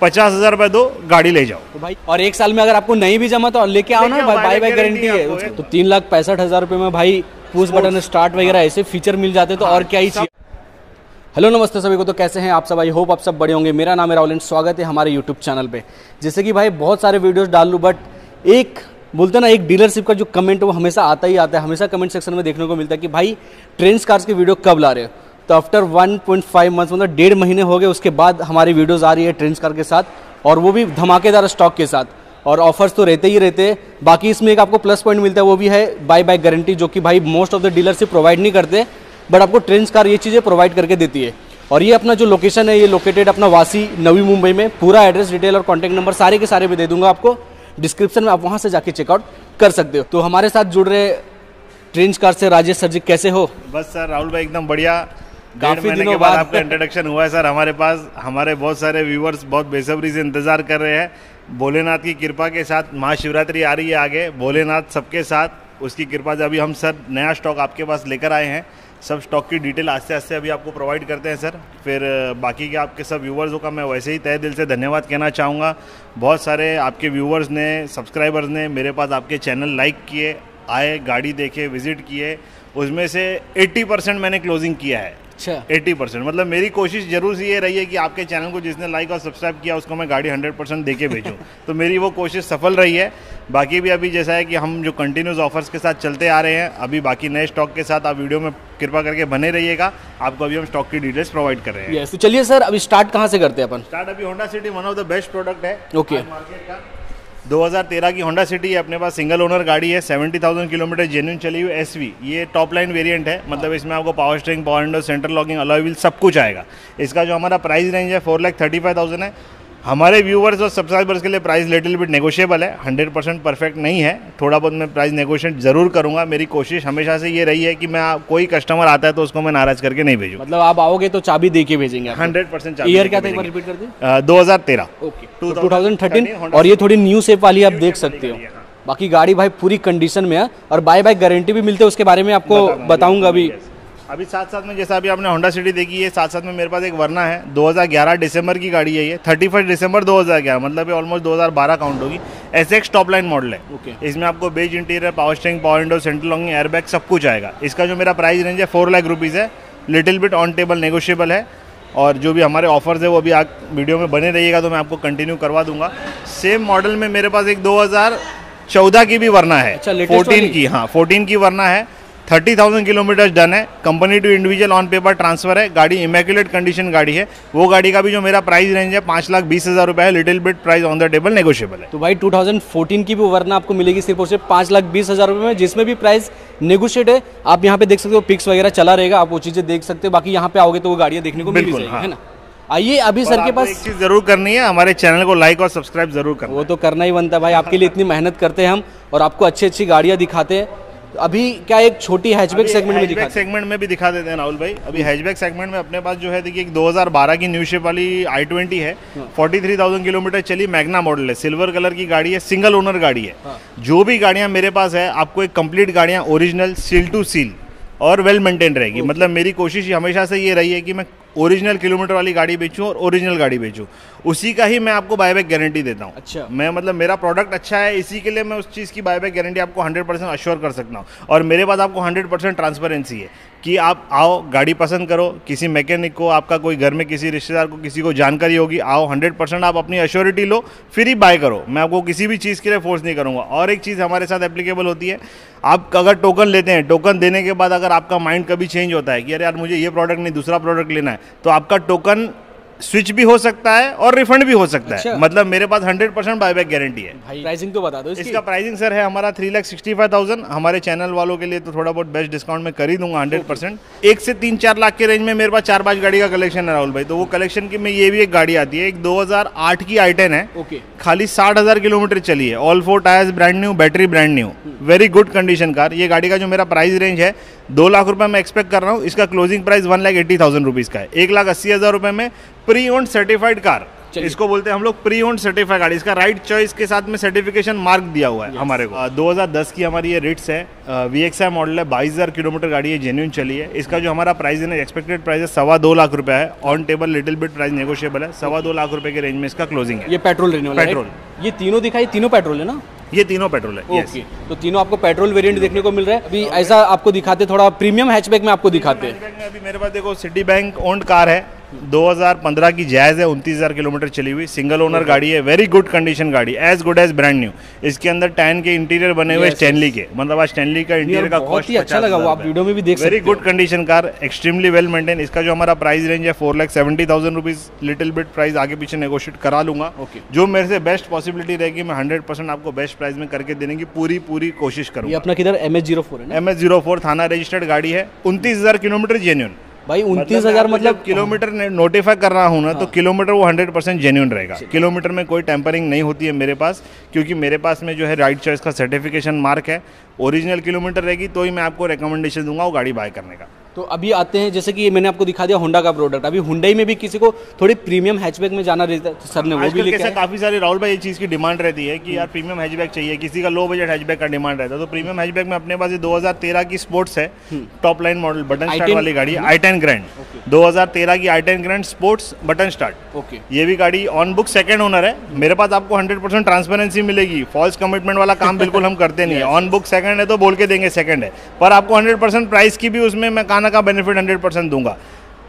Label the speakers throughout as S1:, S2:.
S1: पचास हज़ार रुपए दो गाड़ी ले जाओ।
S2: तो भाई और एक साल में अगर आपको नहीं भी जमा तो लेके आओ ना बाय बाय गारंटी है। तो तीन लाख पैंसठ हज़ार रुपए में भाई पुश बटन स्टार्ट वगैरह ऐसे फीचर मिल जाते तो और क्या ही चाहिए। हेलो नमस्ते सभी को तो कैसे हैं आप सब? आई होप आप सब बड़े होंगे। मेरा नाम है राहुल एंड स्वागत है हमारे यूट्यूब चैनल पे। जैसे कि भाई बहुत सारे वीडियोस डाल लूँ बट एक बोलते हैं ना एक डीलरशिप का जो कमेंट है वो हमेशा आता ही आता है। हमेशा कमेंट सेक्शन में देखने को मिलता है कि भाई ट्रेंड्स कार्स की वीडियो कब ला रहे हो? तो आफ्टर 1.5 मंथ्स मतलब डेढ़ महीने हो गए, उसके बाद हमारी वीडियोस आ रही है ट्रेंड्स कार के साथ, और वो भी धमाकेदार स्टॉक के साथ। और ऑफर्स तो रहते ही रहते हैं। बाकी इसमें एक आपको प्लस पॉइंट मिलता है, वो भी है बाय बाय गारंटी जो कि भाई most of the dealership provide नहीं करते बट आपको ट्रेंड्स कार ये चीज़ें प्रोवाइड करके देती है। और ये अपना जो लोकेशन है, ये लोकेटेड अपना वासी, नवी मुंबई में, पूरा एड्रेस डिटेल और कॉन्टैक्ट नंबर सारे के सारे भी दे दूँगा आपको। डिस्क्रिप्शन में आप वहाँ से जाके चेकआउट कर सकते हो। तो हमारे साथ जुड़ रहे ट्रेंड्स कार से राजेश सर जी, कैसे हो?
S1: बस सर, राहुल भाई एकदम बढ़िया।
S2: काफ़ी दिनों
S1: के बाद
S2: बाद।
S1: आपका इंट्रोडक्शन हुआ है सर। हमारे पास हमारे बहुत सारे व्यूवर्स बहुत बेसब्री से इंतज़ार कर रहे हैं। भोलेनाथ की कृपा के साथ महाशिवरात्रि आ रही है आगे। भोलेनाथ सबके साथ उसकी कृपा से अभी हम सर नया स्टॉक आपके पास लेकर आए हैं। सब स्टॉक की डिटेल आस्ते आस्ते अभी आपको प्रोवाइड करते हैं सर। फिर बाकी के आपके सब व्यूवर्सों का मैं वैसे ही तय दिल से धन्यवाद कहना चाहूँगा। बहुत सारे आपके व्यूवर्स ने सब्सक्राइबर्स ने मेरे पास आपके चैनल लाइक किए आए गाड़ी देखे विज़िट किए। उसमें से 80 परसेंट मैंने क्लोजिंग किया है।
S2: अच्छा।
S1: 80 परसेंट। मतलब मेरी कोशिश ज़रूर ये रही है कि आपके चैनल को जिसने लाइक और सब्सक्राइब किया उसको मैं गाड़ी 100 परसेंट दे के भेजूँ। तो मेरी वो कोशिश सफल रही है। बाकी भी अभी जैसा है कि हम जो कंटिन्यूस ऑफर्स के साथ चलते आ रहे हैं अभी बाकी नए स्टॉक के साथ आप वीडियो में कृपा करके बने रहिएगा। आपको अभी हम स्टॉक की डिटेल्स प्रोवाइड कर रहे हैं।
S2: तो चलिए सर अभी स्टार्ट कहाँ से करते हैं अपन?
S1: स्टार्ट अभी Honda City one of the best product है।
S2: Okay.
S1: आज मार्केट का। 2013 की होंडा सिटी है अपने पास सिंगल ओनर गाड़ी है 70,000 किलोमीटर जेन्यून चली हुई एसवी ये टॉप लाइन वेरिएंट है मतलब इसमें आपको power steering power window centre locking alloy wheel सब कुछ आएगा। इसका जो हमारा प्राइस रेंज है four lakh thirty five thousand है। हमारे व्यूवर्स और सब्सक्राइबर्स के लिए प्राइस लिटिल बिट नेगोशिएबल है। हंड्रेड परसेंट परफेक्ट नहीं है। थोड़ा बहुत मैं प्राइस नेगोशिएट ज़रूर करूँगा। मेरी कोशिश हमेशा से ये रही है कि मैं कोई कस्टमर आता है तो उसको मैं नाराज़ करके नहीं भेजूँ।
S2: मतलब आप आओगे तो चाबी दे के भेजेंगे
S1: हंड्रेड परसेंट
S2: ईयर क्या था एक बार रिपीट कर दें
S1: दो हज़ार तेरह
S2: ओके
S1: 2013
S2: 2013 और ये थोड़ी न्यू शेप वाली आप देख सकते है,
S1: हाँ।
S2: बाकी गाड़ी भाई पूरी कंडीशन में है और बाय बाय गारंटी भी मिलते है उसके बारे में आपको बताऊँगा अभी।
S1: अभी साथ साथ में जैसा अभी आपने होंडा सिटी देखी है साथ साथ में मेरे पास एक वरना है 2011 दिसंबर की गाड़ी है ये 31 दिसंबर 2011 मतलब ये ऑलमोस्ट 2012 काउंट होगी। S X top line model है।
S2: Okay okay.
S1: इसमें आपको beige interior power steering power window central locking airbag सब कुछ आएगा। इसका जो मेरा प्राइस रेंज है फोर लाख रुपीज़ है। Little bit on table negotiable है। और जो भी हमारे ऑफर्स है वो अभी आप वीडियो में बने रहिएगा तो मैं आपको कंटिन्यू करवा दूँगा। सेम मॉडल में मेरे पास एक 2014 की भी वरना है।
S2: अच्छा, latest
S1: 14 की हाँ 14 की वरना है। थर्टी थाउज़ेंड किलोमीटर डन है। Company to individual on paper transfer है। गाड़ी इमेक्युलेट कंडीशन गाड़ी है। वो गाड़ी का भी जो मेरा प्राइस रेंज है पाँच लाख बीस हज़ार रुपये है। Little bit price on the table negotiable है।
S2: तो भाई 2014 की भी वरना आपको मिलेगी सिर्फ़ और सिर्फ़ पाँच लाख बीस हज़ार रुपये में जिसमें भी प्राइस नेगोशिएट है। आप यहाँ पे देख सकते हो पिक्स वगैरह चला रहेगा। आप वो चीज़ें देख सकते हो। बाकी यहाँ पे आओगे तो वो गाड़ियाँ देखने को मिल ही जाएगी
S1: हाँ।
S2: ना? आइए अभी सर के पास
S1: एक चीज़ ज़रूर करनी है। हमारे चैनल को लाइक और सब्सक्राइब ज़रूर करना
S2: वो तो करना ही बनता है भाई। आपके लिए इतनी मेहनत करते हैं हम और आपको अच्छी अच्छी गाड़ियाँ दिखाते हैं। अभी क्या एक छोटी हैचबैक सेगमेंट में हैं?
S1: सेगमेंट में भी दिखा देते हैं राहुल भाई। अभी हैचबैक सेगमेंट में अपने पास जो है देखिए एक 2012 की न्यू शेप वाली आई ट्वेंटी है।
S2: हाँ।
S1: 43,000 किलोमीटर चली मैग्ना मॉडल है। सिल्वर कलर की गाड़ी है सिंगल ओनर गाड़ी है।
S2: हाँ।
S1: जो भी गाड़ियाँ मेरे पास है आपको एक कंप्लीट गाड़ियाँ ओरिजिनल सील टू सील और वेल मेंटेन रहेगी। मतलब मेरी कोशिश हमेशा से ये रही है कि मैं ओरिजिनल किलोमीटर वाली गाड़ी बेचूं और ओरिजिनल गाड़ी बेचूं। उसी का ही मैं आपको बायबैक गारंटी देता हूँ।
S2: अच्छा।
S1: मैं मतलब मेरा प्रोडक्ट अच्छा है इसी के लिए मैं उस चीज़ की बायबैक गारंटी आपको 100 परसेंट अश्योर कर सकता हूँ। और मेरे पास आपको 100 परसेंट ट्रांसपेरेंसी है। कि आप आओ, गाड़ी पसंद करो, किसी मैकेनिक को, आपका कोई घर में किसी रिश्तेदार को, किसी को जानकारी होगी, आओ 100 परसेंट आप अपनी अश्योरिटी लो फिर ही बाय करो। मैं आपको किसी भी चीज़ के लिए फोर्स नहीं करूँगा। और एक चीज़ हमारे साथ एप्लीकेबल होती है, आप अगर टोकन लेते हैं टोकन देने के बाद अगर आपका माइंड कभी चेंज होता है कि अरे यार मुझे ये प्रोडक्ट नहीं, दूसरा प्रोडक्ट लेना है तो आपका टोकन स्विच भी हो सकता है और रिफंड भी हो सकता
S2: अच्छा।
S1: है मतलब मेरे पास 100 परसेंट बायबैक गारंटी है।
S2: भाई प्राइसिंग तो बता दो इसकी।
S1: इसका प्राइसिंग सर है हमारा three lakh sixty five thousand हमारे चैनल वालों के लिए तो थोड़ा बहुत बेस्ट डिस्काउंट में कर ही दूँगा हंड्रेड परसेंट एक से तीन चार लाख के रेंज में मेरे पास चार पाँच गाड़ी का कलेक्शन है राहुल भाई। तो वो कलेक्शन की में ये भी एक गाड़ी आती है। एक 2008 की आई है। खाली साठ किलोमीटर चली है। All four tyres brand new battery brand new very good condition car ये गाड़ी का जो मेरा प्राइस रेंज है दो लाख रुपए मैं एक्सपेक्ट कर रहा हूँ। इसका closing price one lakh eighty thousand rupees का है। एक लाख अस्सी हज़ार रुपये में प्री ओन्ड सर्टिफाइड कार इसको बोलते हैं हम लोग प्री ओन सर्टिफाइड गाड़ी इसका राइट चॉइस के साथ में सर्टिफिकेशन मार्क दिया हुआ है हमारे को। अ, 2010 की हमारी ये रिट्स है। वी एक्स आई मॉडल है बाईस हज़ार किलोमीटर गाड़ी है जेन्यून चली है। इसका जो हमारा प्राइस है एक्सपेक्टेड प्राइस है सवा दो लाख रुपया है। On table little bit price negotiable है। सवा दो लाख रुपए के रेंज में इसका क्लोजिंग है।
S2: ये पेट्रोल
S1: पेट्रोल।
S2: ये तीनों दिखाई तीनों पेट्रोल है ना?
S1: ये तीनों पेट्रोल है yes.
S2: ओके तो तीनों आपको पेट्रोल वेरिएंट देखने को मिल रहा है। अभी ऐसा आपको दिखाते थोड़ा प्रीमियम हैचबैक में आपको दिखाते हैं।
S1: अभी मेरे पास देखो सिटी बैंक ओन्ड कार है। 2015 की जायज़ है उनतीस हज़ार किलोमीटर चली हुई। सिंगल ओनर गाड़ी है वेरी गुड कंडीशन गाड़ी as good as brand new इसके अंदर टैन के इंटीरियर बने हुए स्टैनली के। मतलब आज स्टैनली का इंटीरियर का
S2: बहुत ही अच्छा लगा आप वीडियो में भी देख
S1: very good condition car extremely well maintain इसका जो हमारा प्राइस रेंज है four lakh seventy thousand rupees little bit price आगे पीछे नेगोशिएट करा लूँगा. जो मेरे से बेस्ट पॉसिबिलिटी रहेगी मैं हंड्रेड परसेंट आपको बेस्ट प्राइस में करके देने की पूरी पूरी कोशिश करूँगा।
S2: अपना किधर? M H zero four
S1: M S zero four Thane registered गाड़ी है। उनतीस हज़ार किलोमीटर जेन्यून
S2: भाई उनतीस हज़ार मतलब
S1: किलोमीटर नोटिफाई कर रहा हूँ ना तो किलोमीटर वो हंड्रेड परसेंट जेन्यून रहेगा। किलोमीटर में कोई टेम्परिंग नहीं होती है मेरे पास क्योंकि मेरे पास में जो है राइट चॉइस का सर्टिफिकेशन मार्क है। ओरिजिनल किलोमीटर रहेगी तो ही मैं आपको रिकमेंडेशन दूँगा वो गाड़ी बाय करने का।
S2: तो अभी आते हैं जैसे कि ये मैंने आपको दिखा दिया होंडा का प्रोडक्ट अभी हुंडई में भी किसी को थोड़ी प्रीमियम हैचबैक में जाना रहता है तो सर ने वो भी लेके
S1: काफ़ी सारी राहुल भाई ये चीज़ की डिमांड रहती है कि यार प्रीमियम हैचबैक चाहिए किसी का लो बजट हैचबैक का डिमांड रहता है। तो प्रीमियम हैचबैक में अपने पास ये 2013 की स्पोर्ट्स है top line model button start वाली गाड़ी आई टेन ग्रैंड 2013 की I ten grand sports button start
S2: okay.
S1: ये भी गाड़ी ऑन बुक सेकंड ओनर है। मेरे पास आपको 100 परसेंट ट्रांसपेरेंसी मिलेगी। फॉल्स कमिटमेंट वाला काम बिल्कुल हम करते नहीं है। ऑन बुक सेकंड है तो बोल के देंगे सेकंड है। पर आपको 100 परसेंट प्राइस की भी उसमें मैं काना का बेनिफिट 100 परसेंट दूँगा।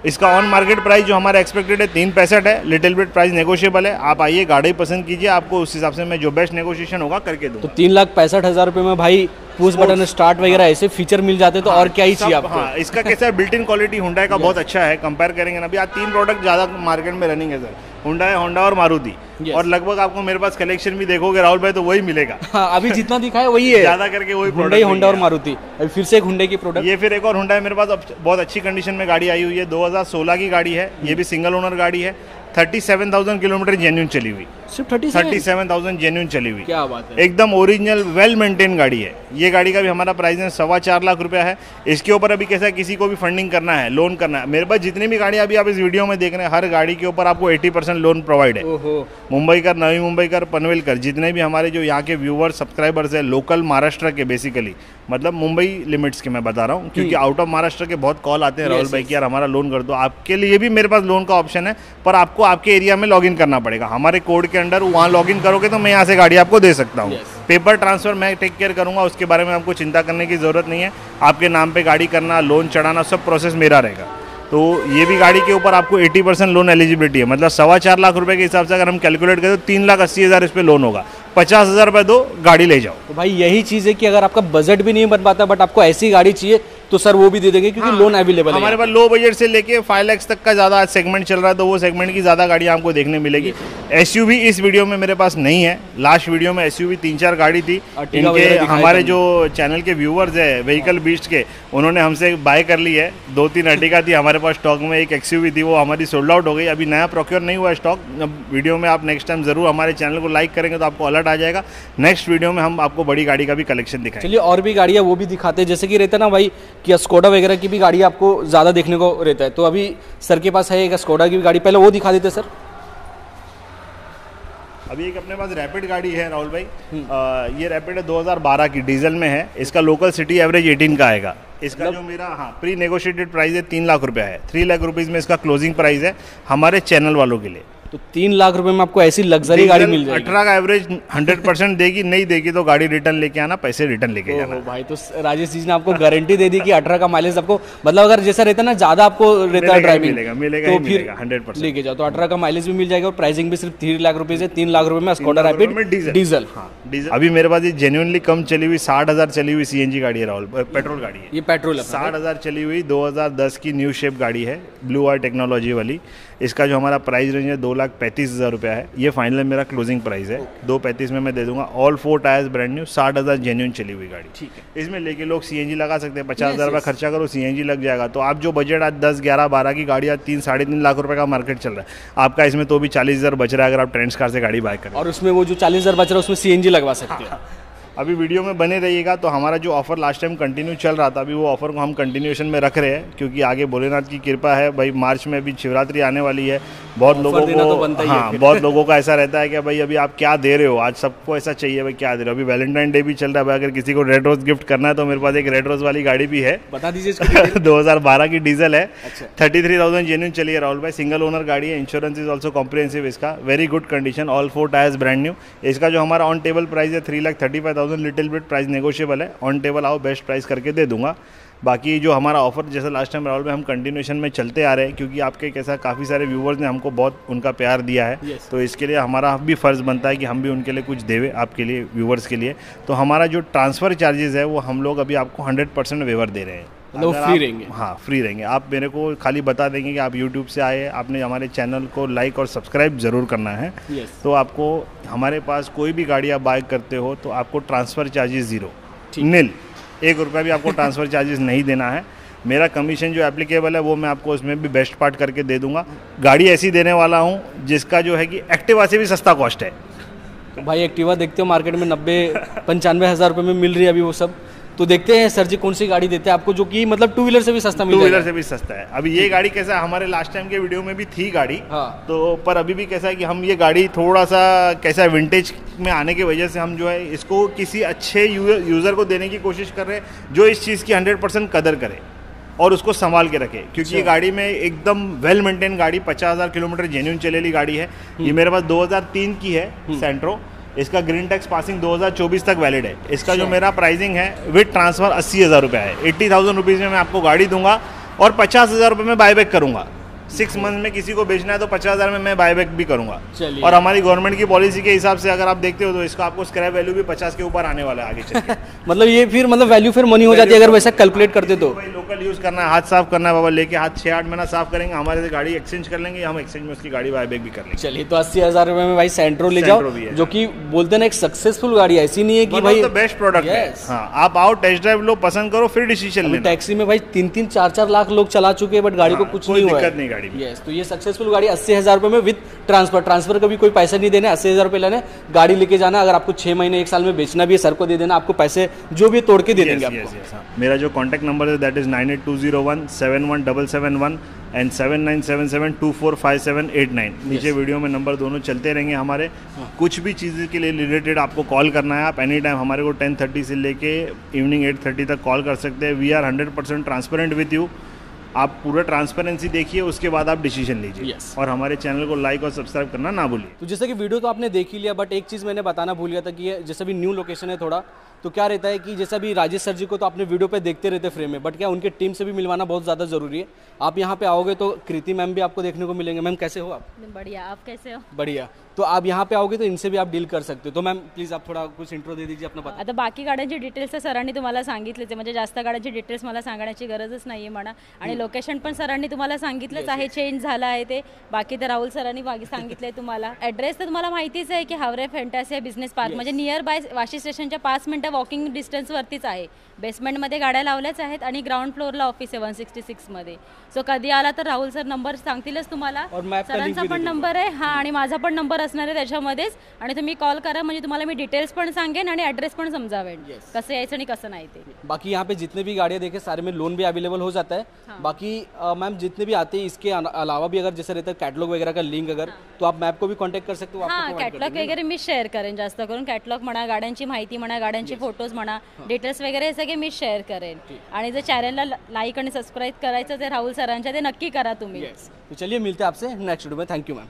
S1: इसका ऑन मार्केट प्राइस जो हमारा एक्सपेक्टेड है तीन पैंसठ है लिटिल बिट प्राइस नेगोशिएबल है। आप आइए गाड़ी पसंद कीजिए आपको उस हिसाब से मैं जो बेस्ट नेगोशिएशन होगा करके
S2: दूँ
S1: तो
S2: तीन लाख पैंसठ हज़ार रुपये में भाई पुश बटन स्टार्ट वगैरह ऐसे फीचर मिल जाते तो हाँ, और क्या ही चाहिए आपको?
S1: हाँ इसका कैसा है बिल्ट इन क्वालिटी हुंडा का बहुत अच्छा है कंपेयर करेंगे ना अभी आज तीन प्रोडक्ट ज़्यादा मार्केट में रनिंग है सर हुंडा है होंडा और मारुति
S2: Yes.
S1: और लगभग आपको मेरे पास कलेक्शन भी देखोगे राहुल भाई तो वही मिलेगा।
S2: हाँ अभी जितना दिखा है वही है।
S1: ज़्यादा करके वही
S2: हुंडई होंडा और मारुति अभी फिर से एक हुंडई की प्रोडक्ट
S1: ये फिर एक और हुंडा है मेरे पास बहुत अच्छी कंडीशन में गाड़ी आई हुई है। 2016 की गाड़ी है। ये भी सिंगल ओनर गाड़ी है। 37,000 किलोमीटर जेन्यून चली हुई।
S2: सिर्फ़ थर्टी
S1: 37,000 जेन्यून चली हुई।
S2: क्या बात है?
S1: एकदम ओरिजिनल वेल मेंटेन गाड़ी है। ये गाड़ी का भी हमारा प्राइस है सवा चार लाख रुपया है। इसके ऊपर अभी कैसा है किसी को भी फंडिंग करना है लोन करना है। मेरे पास जितनी भी गाड़ी अभी आप इस वीडियो में देख रहे हैं हर गाड़ी के ऊपर आपको 80 परसेंट लोन प्रोवाइड है। मुंबई कर नवी मुंबई कर पनवेल कर जितने भी हमारे जो यहाँ के व्यूअर सब्सक्राइबर्स है लोकल महाराष्ट्र के बेसिकली मतलब मुंबई लिमिट्स के मैं बता रहा हूँ क्योंकि आउट ऑफ़ महाराष्ट्र के बहुत कॉल आते हैं राहुल भाई की यार हमारा लोन कर दो। आपके लिए भी मेरे पास लोन का ऑप्शन है पर आपको आपके एरिया में लॉगिन करना पड़ेगा। हमारे कोड के अंडर वहाँ लॉगिन करोगे तो मैं यहाँ से गाड़ी आपको दे सकता हूँ।
S2: Yes.
S1: पेपर ट्रांसफ़र मैं टेक केयर करूँगा उसके बारे में आपको चिंता करने की ज़रूरत नहीं है। आपके नाम पे गाड़ी करना लोन चढ़ाना सब प्रोसेस मेरा रहेगा। तो ये भी गाड़ी के ऊपर आपको 80 परसेंट लोन एलिजिबिलिटी है। मतलब सवा चार लाख रुपए के हिसाब से अगर हम कैलकुलेट करें तो तीन लाख अस्सी हज़ार इस पर लोन होगा। पचास हज़ार रुपये दो गाड़ी ले जाओ।
S2: तो भाई यही चीज़ है कि अगर आपका बजट भी नहीं बन पाता बट आपको ऐसी गाड़ी चाहिए तो सर वो भी दे देंगे क्योंकि लोन अवेलेबल है
S1: हमारे पास लो बजट से लेके फाइव लैक्स तक का ज़्यादा सेगमेंट चल रहा है तो वो सेगमेंट की ज़्यादा गाड़ियाँ आपको देखने मिलेगी। एसयूवी इस वीडियो में मेरे पास नहीं है। लास्ट वीडियो में एसयूवी तीन चार गाड़ी थी। इनके हमारे जो चैनल के व्यूअर्स है व्हीकल बीस्ट के उन्होंने हमसे बाय कर ली है। दो तीन अर्टिगा थी हमारे पास स्टॉक में एक एक्स थी वो हमारी सोल्ड आउट हो गई। अभी नया प्रोक्योर नहीं हुआ स्टॉक वीडियो में आप नेक्स्ट टाइम ज़रूर हमारे चैनल को लाइक करेंगे तो आपको अलर्ट आ जाएगा। नेक्स्ट वीडियो में हम आपको बड़ी गाड़ी का भी कलेक्शन दिखाएँगे।
S2: चलिए और भी गाड़ियाँ वो भी दिखाते हैं। जैसे कि रहता ना भाई कि स्कोडा वगैरह की भी गाड़ी आपको ज़्यादा देखने को रहता है। तो अभी सर के पास है एक स्कोडा की भी गाड़ी पहले वो दिखा देते सर।
S1: अभी एक अपने पास रैपिड गाड़ी है राहुल भाई। अ, ये रैपिड है 2012 की डीजल में है। इसका लोकल सिटी एवरेज 18 का आएगा। इसका जो मेरा हाँ प्री नेगोशिएटेड प्राइस है तीन लाख रुपया है। थ्री लाख रुपीज़ में इसका क्लोजिंग प्राइस है हमारे चैनल वालों के लिए।
S2: तो तीन लाख रुपए में आपको ऐसी लग्जरी गाड़ी मिल जाएगी।
S1: अठारह का एवरेज हंड्रेड परसेंट देगी नहीं देगी तो गाड़ी रिटर्न लेके आना पैसे रिटर्न लेके जाना।
S2: भाई तो राजेश जी ने आपको गारंटी दे दी कि अठारह का माइलेज आपको मतलब अगर जैसा रहता ना ज़्यादा आपको रहता है ड्राइविंग
S1: मिलेगा, मिलेगा
S2: तो फिर
S1: मिलेगा, 100%
S2: लेके जाओ। तो अठारह का माइलेज भी मिल जाएगा और प्राइसिंग भी सिर्फ़ तीन लाख रुपए से तीन लाख रुपए में स्कोडा रैपिड
S1: डीजल।
S2: डीजल
S1: हाँ डीजल अभी मेरे पास ये जेन्युइनली कम चली हुई साठ हज़ार चली हुई सीएनजी गाड़ी है राहुल। पेट्रोल गाड़ी है।
S2: ये पेट्रोल है
S1: साठ हज़ार चली हुई 2010 की न्यू शेप गाड़ी है ब्लू आर टेक्नोलॉजी वाली। इसका जो हमारा प्राइस रेंज है दो लाख पैंतीस हज़ार रुपया है। ये फाइनल मेरा क्लोजिंग प्राइस है। दो पैंतीस में मैं दे दूँगा। All four tyres brand new साठ हज़ार जेन्यून चली हुई गाड़ी।
S2: ठीक है।
S1: इसमें लेके लोग सीएनजी लगा सकते हैं। पचास हज़ार रुपये खर्चा करो सीएनजी लग जाएगा। तो आप जो बजट आज दस ग्यारह बारह की गाड़ी आज तीन साढ़े तीन लाख रुपये का मार्केट चल रहा है। आपका इसमें तो भी चालीस हज़ार बच रहा है अगर आप ट्रेंड्स कार से गाड़ी बाय करें।
S2: और उसमें वो जो चालीस हज़ार बच रहा है उसमें सीएनजी लगवा सकते हो।
S1: अभी वीडियो में बने रहिएगा तो हमारा जो ऑफ़र लास्ट टाइम कंटिन्यू चल रहा था अभी वो ऑफ़र को हम कंटिन्यूएशन में रख रहे हैं क्योंकि आगे भोलेनाथ की कृपा है। भाई मार्च में अभी शिवरात्रि आने वाली है। बहुत लोगों
S2: देना तो बनता ही है
S1: हाँ बहुत लोगों का ऐसा रहता है कि भाई अभी आप क्या दे रहे हो? आज सबको ऐसा चाहिए भाई क्या दे रहे हो? अभी वैलेंटाइन डे भी चल रहा है भाई अगर किसी को रेड रोज गिफ्ट करना है तो मेरे पास एक रेड रोज वाली गाड़ी भी है।
S2: बता दीजिए दो।
S1: 2012 की डीजल है। थर्टी थ्री थाउज़ेंड जेन्यून चली है राहुल भाई। सिंगल ओनर गाड़ी है इंश्योरेंस इज़ ऑल्सो कॉम्प्रिहेंसिव इसका। Very good condition all four tyres brand new इसका जो हमारा ऑन टेबल प्राइस है three lakh thirty five thousand little bit price negotiable है। ऑन टेबल आओ बेस्ट प्राइस करके दे दूँगा। बाकी जो हमारा ऑफ़र जैसा लास्ट टाइम राहुल में हम कंटिन्यूशन में चलते आ रहे हैं क्योंकि आपके कैसा काफ़ी सारे व्यूवर्स ने हमको बहुत उनका प्यार दिया है।
S2: Yes.
S1: तो इसके लिए हमारा भी फ़र्ज़ बनता है कि हम भी उनके लिए कुछ देवे आपके लिए व्यूवर्स के लिए। तो हमारा जो ट्रांसफ़र चार्जेज़ है वो हम लोग अभी आपको हंड्रेड परसेंट वेवर दे रहे हैं।
S2: मतलब
S1: आप-
S2: रहेंगे।
S1: हाँ फ्री रहेंगे। आप मेरे को खाली बता देंगे कि आप यूट्यूब से आए आपने हमारे चैनल को लाइक और सब्सक्राइब ज़रूर करना है।
S2: Yes.
S1: तो आपको हमारे पास कोई भी गाड़ी आप बाइक करते हो तो आपको ट्रांसफ़र चार्जेस ज़ीरो नील एक रुपया भी आपको ट्रांसफ़र चार्जेस नहीं देना है। मेरा कमीशन जो एप्लीकेबल है वो मैं आपको उसमें भी बेस्ट पार्ट करके दे दूँगा। गाड़ी ऐसी देने वाला हूँ जिसका जो है कि एक्टिवा से भी सस्ता कॉस्ट है।
S2: भाई एक्टिवा देखते हो मार्केट में नब्बे पंचानवे हज़ार रुपये में मिल रही है अभी वो सब। तो देखते हैं सर जी कौन सी गाड़ी देते हैं आपको जो कि मतलब टू व्हीलर से भी सस्ता मिल
S1: टू व्हीलर से भी सस्ता है। अभी ये गाड़ी कैसा है हमारे लास्ट टाइम के वीडियो में भी थी गाड़ी
S2: हाँ।
S1: तो पर अभी भी कैसा है कि हम ये गाड़ी थोड़ा सा कैसा है विंटेज में आने की वजह से हम जो है इसको किसी अच्छे यूज़र को देने की कोशिश कर रहे हैं जो इस चीज़ की हंड्रेड परसेंट कदर करे और उसको संभाल के रखे। क्योंकि ये
S2: अच्छा।
S1: गाड़ी में एकदम वेल मेंटेन गाड़ी पचास हज़ार किलोमीटर जेन्यून चलेली गाड़ी है।
S2: हम्म।
S1: ये मेरे पास 2003 की है सेंट्रो इसका ग्रीन टैक्स पासिंग 2024 तक वैलिड है। इसका जो। मेरा प्राइसिंग है विद ट्रांसफ़र अस्सी हज़ार रुपये है। एट्टी थाउज़ेंड रुपीज़ में मैं आपको गाड़ी दूँगा और पचास हज़ार रुपये में बायबैक करूँगा। सिक्स मंथ में किसी को बेचना है तो पचास हज़ार में मैं बायबैक भी करूँगा। और हमारी गवर्नमेंट की पॉलिसी के हिसाब से अगर आप देखते हो तो इसका आपको स्क्रैप वैल्यू भी पचास के ऊपर आने वाला है आगे
S2: मतलब ये फिर मतलब वैल्यू फिर मनी हो जाती है अगर वैसा कैलकुलेट करते तो।
S1: लोकल यूज़ करना है हाथ साफ़ करना है बाबा लेके हाथ छः आठ महीना साफ़ करेंगे हमारे से गाड़ी एक्सचेंज कर लेंगे हम एक्सचेंज में उसकी गाड़ी बायबैक भी कर लेंगे।
S2: चलिए तो अस्सी हज़ार रुपये में भाई सेंट्रो ले जाओ। जो कि बोलते ना एक सक्सेसफुल गाड़ी ऐसी नहीं है कि भाई
S1: बेस्ट प्रोडक्ट है। हाँ आप आओ टेस्ट ड्राइव लो पसंद करो फिर डिसीज़न लेना।
S2: टैक्सी में भाई तीन तीन चार चार लाख लोग चला चुके हैं बट गाड़ी को
S1: हाँ,
S2: कुछ नहीं हुआ
S1: दिक्कत नहीं गाड़ी में।
S2: यस तो ये सक्सेसफुल गाड़ी अस्सी हज़ार रुपये में विद ट्रांसफ़र ट्रांसफ़र का भी कोई पैसा नहीं देना अस्सी हज़ार रुपये लेने गाड़ी लेके जाना अगर आपको छः महीने एक साल में बेचना भी है सर को दे देना आपको पैसे जो भी तोड़ के दे देंगे आपको।
S1: हाँ। मेरा जो कॉन्टैक्ट नंबर है that is nine eight two zero one seven one double seven one and seven nine seven seven two four five seven eight nine. नीचे वीडियो में नंबर दोनों चलते रहेंगे हमारे।
S2: हाँ।
S1: कुछ भी चीज़ के लिए रिलेटेड आपको कॉल करना है आप एनी टाइम हमारे को टेन थर्टी से लेके इवनिंग एट थर्टी तक कॉल कर सकते हैं। We are hundred percent transparent with you आप पूरा ट्रांसपेरेंसी देखिए उसके बाद आप डिसीज़न लीजिए।
S2: Yes.
S1: और हमारे चैनल को लाइक और सब्सक्राइब करना ना भूलिए।
S2: तो जैसे कि वीडियो तो आपने देख ही लिया बट एक चीज़ मैंने बताना भूल गया था कि ये जैसे भी न्यू लोकेशन है थोड़ा तो क्या रहता है कि जैसे अभी राजेश सर जी को तो आपने वीडियो पे देखते रहते फ्रेम में बट क्या उनके टीम से भी मिलवाना बहुत ज़्यादा ज़रूरी है? आप यहाँ पे आओगे तो कृति मैम भी आपको देखने को मिलेंगे। मैम कैसे हो आप?
S3: बढ़िया आप कैसे हो?
S2: बढ़िया। तो आप यहाँ पे आओगे तो इनसे भी आप डील कर सकते हो। तो मैम प्लीज़ आप थोड़ा कुछ इंट्रो दे दीजिए अपना बता।
S3: आता बाकी गाड्यांची डिटेल्स तर सरांनी तुम्हाला सांगितलेच आहे म्हणजे जास्त गाड्यांची डिटेल्स मला सांगण्याची गरजच नाही आहे म्हणा. आणि लोकेशन पण सरांनी तुम्हाला सांगितलंच आहे. चेंज झालं आहे ते. बाकी तर राहुल सरांनी बाकी सांगितलंय तुम्हाला. ॲड्रेस तर तुम्हाला माहितीच आहे की Haware Fantasia business park near near by Vashi स्टेशनच्या पाच मिनटं वॉकिंग डिस्टन्सवरतीच आहे. बेसमेंटमध्ये गाड्या लावल्याच आहेत आणि ग्राउंड फ्लोअरला ऑफिस आहे वन सिक्स्टी सिक्समध्ये सो कधी आला तर राहुल सर नंबर सांगतीलच तुम्हाला. सरांचा पण नंबर आहे. हा आणि माझा पण नंबर असणार आहे त्याच्यामध्येच. आणि तुम्ही कॉल करा म्हणजे तुम्हाला मी डिटेल्स पण सांगेन आणि ॲड्रेस पण समजावेन.
S2: Yes.
S3: कसं यायचं आणि कसं नाही ते.
S2: बाकी यहाँ पे जितने भी गाड़ियाँ देखे सारे में लोन भी अवेलेबल हो जाता है। बाकी अ, मैम जितने भी आते हैं इसके अन- अलावा भी अगर जैसे रहता है कैटलॉग वगैरह का लिंक अगर तो आप मैप को भी कांटेक्ट कर सकते हो आपको
S3: हा
S2: provide कर
S3: कॅटलॉग वगैरे मी शेअर करेन जास्त करून. कॅटलॉग म्हणा गाड्यांची माहिती म्हणा गाड्यांचे फोटोज म्हणा डिटेल्स वगैरे हे सगळे मी शेअर करेन. आणि जर चॅनलला लाईक आणि सबस्क्राईब करायचं ते राहुल सरांच्या ते नक्की करा तुम्ही.
S2: Yes. तो चलिए मिलते हैं आपसे नेक्स्ट वीडियो में. Thank you ma'am